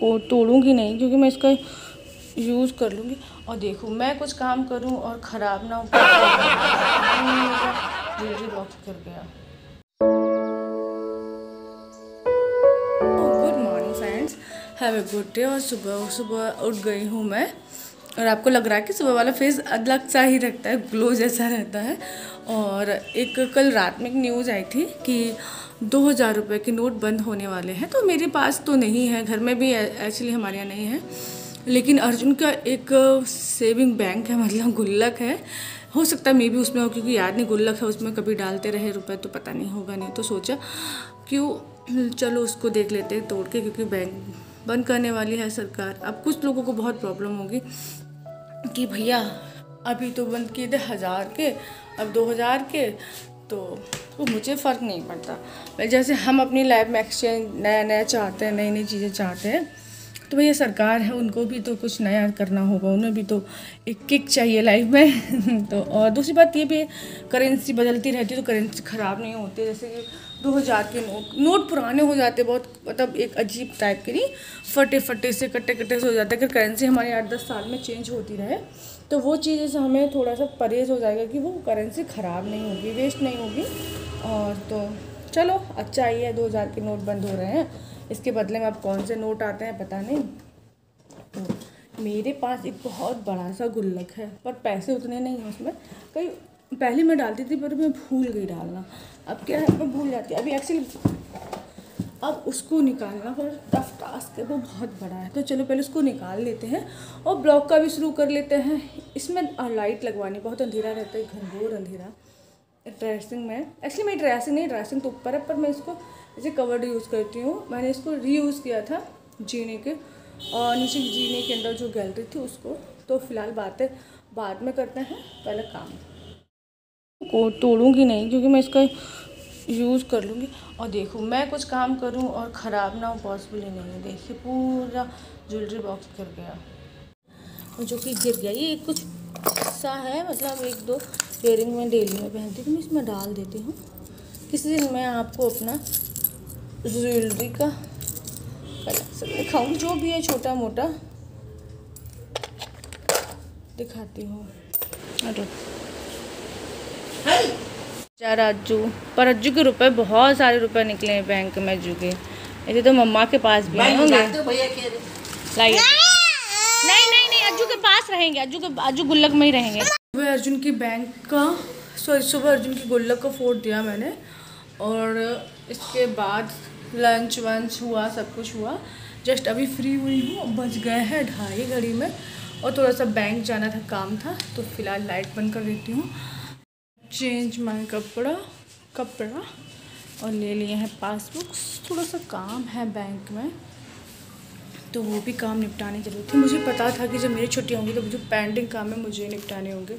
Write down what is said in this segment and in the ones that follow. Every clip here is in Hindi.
को तोड़ूँगी नहीं, क्योंकि मैं इसका यूज़ कर लूँगी। और देखो, मैं कुछ काम करूँ और ख़राब ना हो ज्वेलरी बॉक्स कर गया। Good morning friends have a good day और सुबह सुबह उठ गई हूँ मैं। और आपको लग रहा है कि सुबह वाला फेस अलग सा ही रखता है ग्लो जैसा रहता है। और एक कल रात में एक न्यूज़ आई थी कि दो हज़ार रुपये के नोट बंद होने वाले हैं। तो मेरे पास तो नहीं है, घर में भी एक्चुअली हमारे यहाँ नहीं है। लेकिन अर्जुन का एक सेविंग बैंक है मतलब गुल्लक है। हो सकता है मे भी उसमें हो, क्योंकि याद नहीं, गुल्लक है, उसमें कभी डालते रहे रुपए तो पता नहीं होगा, नहीं तो सोचा क्यों, चलो उसको देख लेते हैं, तोड़ के, क्योंकि बैंक बंद करने वाली है सरकार। अब कुछ लोगों को बहुत प्रॉब्लम होगी कि भैया, अभी तो बंद किए थे हज़ार के, अब दो हज़ार के तो वो मुझे फ़र्क नहीं पड़ता। जैसे हम अपनी लाइफ में एक्सचेंज नया नया चाहते हैं नई नई चीज़ें चाहते हैं तो भैया सरकार है, उनको भी तो कुछ नया करना होगा, उन्हें भी तो एक किक चाहिए लाइफ में। तो और दूसरी बात ये भी करेंसी बदलती रहती है तो करेंसी ख़राब नहीं होती, जैसे कि दो हज़ार के नोट नोट पुराने हो जाते बहुत मतलब एक अजीब टाइप के नहीं, फटे फटे से, कट्टे कट्टे से हो जाते अगर करेंसी हमारे आठ दस साल में चेंज होती रहे तो वो चीज़ें से हमें थोड़ा सा परहेज हो जाएगा कि वो करेंसी ख़राब नहीं होगी वेस्ट नहीं होगी। और तो चलो अच्छा ही है दो हज़ार के नोट बंद हो रहे हैं। इसके बदले में अब कौन से नोट आते हैं पता नहीं? तो मेरे पास एक बहुत बड़ा सा गुल्लक है, पर पैसे उतने नहीं हैं उसमें। कई पहले मैं डालती थी, पर मैं भूल गई डालना। अब क्या है? मैं भूल जाती अभी एक्चुअली अब उसको निकालना पर टफ टास्क है, वो बहुत बड़ा है। तो चलो पहले उसको निकाल लेते हैं और ब्लॉक का भी शुरू कर लेते हैं। इसमें लाइट लगवानी, बहुत अंधेरा रहता है, घनघोर अंधेरा। ड्रेसिंग में। एक्चुअली मेरी ड्रेसिंग नहीं ड्रेसिंग तो ऊपर है, पर मैं इसको ऐसे कवर्ड यूज़ करती हूँ। मैंने इसको रीयूज़ किया था जीने के। और नीचे जीने के अंदर जो गैलरी थी उसको। तो फ़िलहाल बातें बाद में करते हैं। पहले काम। को तोड़ूँगी नहीं क्योंकि मैं इसका यूज़ कर लूँगी। और देखो, मैं कुछ काम करूँ और ख़राब ना हो पॉसिबल ही नहीं है। देखिए, पूरा ज्वेलरी बॉक्स गिर गया। जो कि गिर गया, ये कुछ सा है मतलब एक दो इयरिंग में डेली में पहनती हूँ। मैं इसमें डाल देती हूँ। किसी दिन मैं आपको अपना ज्वेलरी का कलेक्शन दिखाऊँ जो भी है छोटा मोटा दिखाती हूँ। अरे चार अज्जू पर अज्जू के रुपए बहुत सारे रुपए निकले हैं बैंक में अज्जू के। ऐसे तो मम्मा के पास भी होंगे। लाइए। नहीं नहीं नहीं अज्जू के पास रहेंगे। अज्जू के अज्जू गुल्लक में ही रहेंगे। सुबह अर्जुन की बैंक का सॉरी सुबह अर्जुन की गुल्लक का फोड़ दिया मैंने। और इसके बाद लंच वंच हुआ, सब कुछ हुआ। जस्ट अभी फ्री हुई हूँ बज गए हैं ढाई घड़ी में। और थोड़ा सा बैंक जाना था, काम था तो फ़िलहाल लाइट बंद कर देती हूँ। चेंज माय कपड़ा कपड़ा, और ले लिए हैं पासबुक्स थोड़ा सा काम है बैंक में तो वो भी काम निपटाने ज़रूरत थी मुझे पता था कि जब मेरी छुट्टी होंगी तो जो पेंडिंग काम है, मुझे निपटाने होंगे।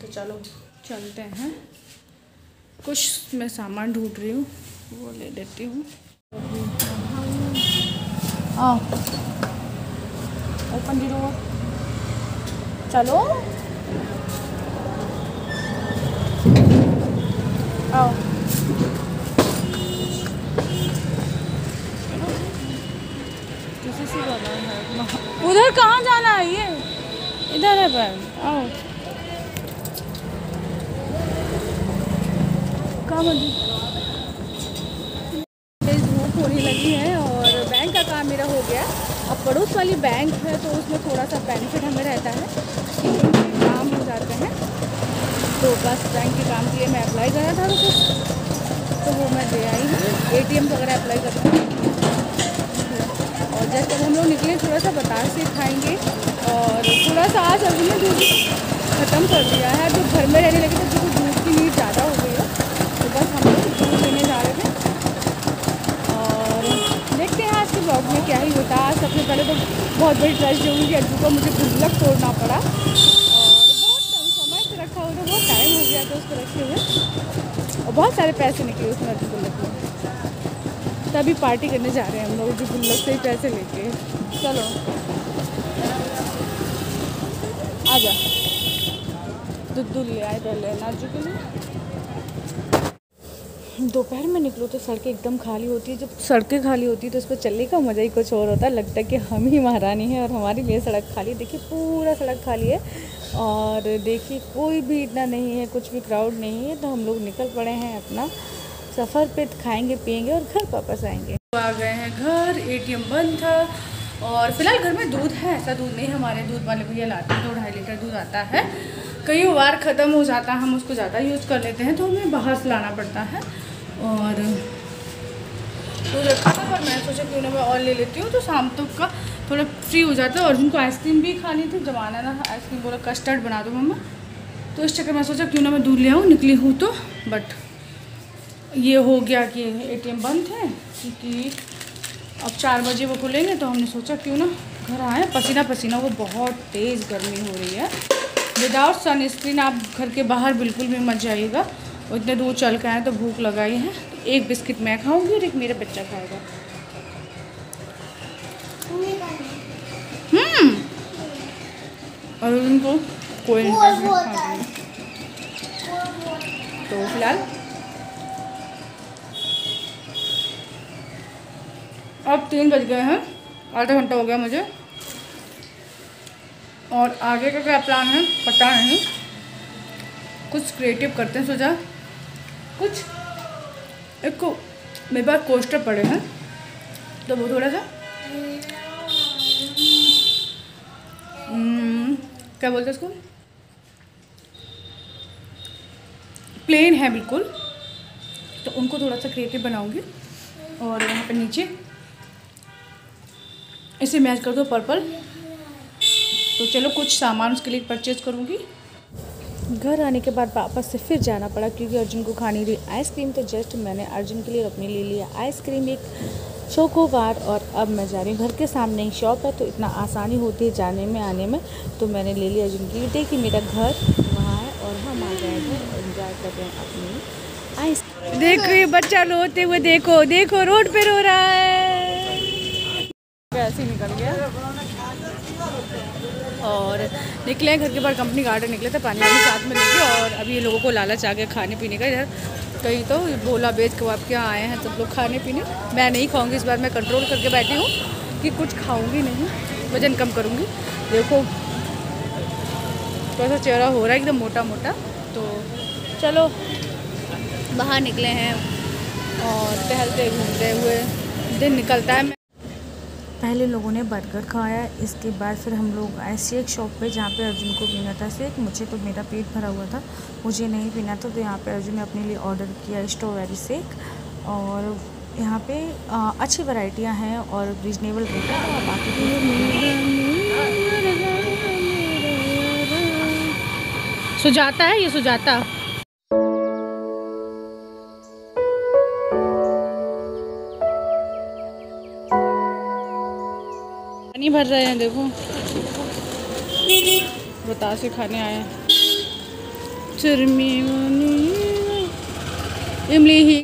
तो चलो, चलते हैं। कुछ मैं सामान ढूंढ रही हूँ। वो ले लेती हूँ ओपन ज़ीरो चलो आओ उधर कहाँ जाना है ये? इधर है पैर आओ। कहाँ धूप होने लगी है और बैंक का काम मेरा हो गया अब पड़ोस वाली बैंक है तो उसमें थोड़ा सा बेनिफिट हमें रहता है। काम हो जाते हैं। तो बस बैंक के काम के लिए मैं अप्लाई करा था तो तो वो मैं दे आई हूँ। ए वगैरह अप्लाई करता हूँ। और जैसे हम लोग निकले थोड़ा सा बतास से खाएँगे और थोड़ा सा आज अभी ने दूध ख़त्म कर दिया है, जो घर में रहने लगे थे तो दूध की नीड ज़्यादा हो गई है तो बस हम लोग दूध लेने जा रहे थे और देखते हैं आज के ब्लॉग में क्या ही होता है सबसे पहले तो बहुत बड़ी ट्रेस्ट होगी कि अज्जू का मुझे गुल्लक तोड़ना पड़ा। बहुत टाइम हो गया था उसको रखे हुए। और बहुत सारे पैसे निकले उसमें अभी गुल्लक में तभी पार्टी करने जा रहे हैं हम लोग, जो गुल्लक से ही पैसे लेके। चलो। आ जा दूध ले आए पहले नाजू के लिए। दोपहर में निकलो तो सड़कें एकदम खाली होती है। जब सड़कें खाली होती है तो उस पर चलने का मज़ा ही कुछ और होता है। लगता है कि हम ही महारानी हैं और हमारे लिए सड़क खाली है। देखिए, पूरा सड़क खाली है। और देखिए, कोई भी इतना नहीं है, कुछ भी क्राउड नहीं है तो हम लोग निकल पड़े हैं अपना सफ़र पे, खाएँगे, पियेंगे और घर वापस आएँगे। आ गए हैं घर एटीएम बंद था और फ़िलहाल घर में दूध है। ऐसा दूध नहीं हमारे दूध वाले भैया लाते हैं, दो ढाई लीटर दूध आता है। कई बार ख़त्म हो जाता है, हम उसको ज़्यादा यूज़ कर लेते हैं तो हमें बाहर से लाना पड़ता है। और दूध रखा था, पर मैं सोचा क्यों ना मैं और ले लेती हूँ तो शाम तक का थोड़ा फ्री हो जाता है। और जिनको आइसक्रीम भी खानी थी, जमाना ना आइसक्रीम बोला कस्टर्ड बना दो मम्मा। तो इस चक्कर में सोचा, क्यों ना मैं दूध ले आऊँ, निकली हूँ तो। बट ये हो गया कि एटीएम बंद है, क्योंकि अब चार बजे वो खुलेंगे तो हमने सोचा, क्यों ना घर आए? पसीना पसीना वो बहुत तेज़ गर्मी हो रही है। विदाउट सन स्क्रीन आप घर के बाहर बिल्कुल भी मत जाइएगा। और इतने दूर चल के आए तो भूख लगाई है। एक बिस्किट मैं खाऊँगी और एक मेरा बच्चा खाएगा। हम्म। और उनको कोई तो फ़िलहाल। अब तीन बज गए हैं। आधा घंटा हो गया मुझे। और आगे का क्या प्लान है? पता नहीं। कुछ क्रिएटिव करते हैं सोचा। कुछ एक को मेरे पास कोस्टर पड़े हैं। तो वो थोड़ा सा हम्म, क्या बोलते हैं उसको? प्लेन है बिल्कुल। तो उनको थोड़ा सा क्रिएटिव बनाऊँगी। और यहाँ पर नीचे इसे मैच कर दो पर्पल तो चलो कुछ सामान उसके लिए परचेज़ करूँगी। घर आने के बाद वापस से फिर जाना पड़ा क्योंकि अर्जुन को खानी थी आइसक्रीम तो जस्ट मैंने अर्जुन के लिए अपने लिए लिया आइसक्रीम एक चोकोबार और अब मैं जा रही हूँ। घर के सामने ही शॉप है तो इतना आसानी होती है जाने में, आने में। तो मैंने ले लिया अर्जुन के लिए देखिए मेरा घर वहाँ है और हम आ गए हैं इन्जॉय कर रहे हैं अपनी आइस देख रही बच्चा रोते हुए देखो देखो रोड पर रो रहा है। कैसे निकल गया और निकले हैं, घर के बाहर कंपनी गार्डन निकले थे, पानी वाली साथ में लेके और अभी ये लोगों को लालच आ गया खाने पीने का इधर कहीं तो बोला, बेच के यहाँ आए हैं सब लोग खाने पीने। मैं नहीं खाऊँगी इस बार, मैं कंट्रोल करके बैठी हूँ कि कुछ खाऊँगी नहीं, वज़न कम करूँगी। देखो, थोड़ा सा चेहरा हो रहा है एकदम मोटा मोटा तो चलो, बाहर निकले हैं और टहलते घूमते हुए दिन निकलता है। पहले लोगों ने बर्गर खाया इसके बाद फिर हम लोग आए शेक शॉप पे जहाँ पे अर्जुन को पीना था शेक। मुझे तो मेरा पेट भरा हुआ था मुझे नहीं पीना था तो यहाँ पे अर्जुन ने अपने लिए ऑर्डर किया स्ट्रॉबेरी शेक। और यहाँ पे आ, अच्छी वैरायटियाँ हैं और रिजनेबल रेट है बाकी सुजाता है ये सुजाता। पानी भर रहे हैं देखो। बतासे खाने आए हैं। इमली ही